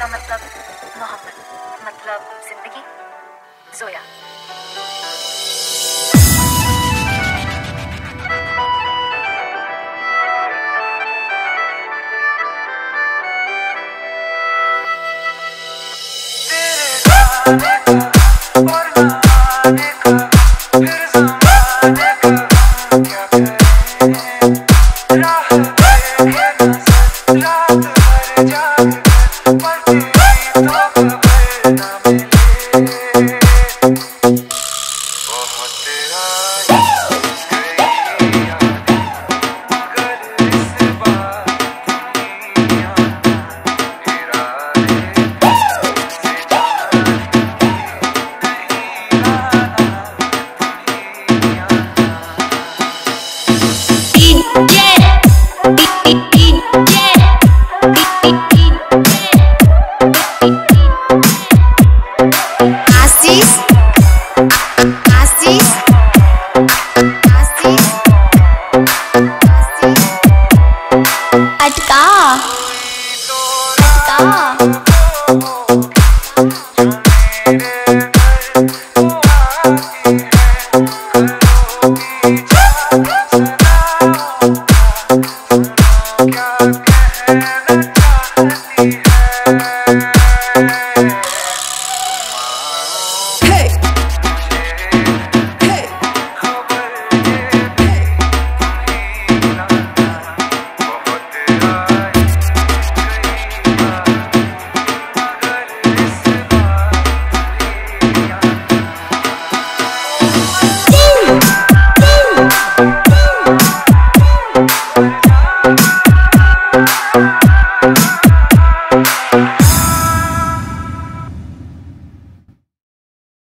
का मतलब मोहब्बत मतलब ज़िंदगी जोया Love. God.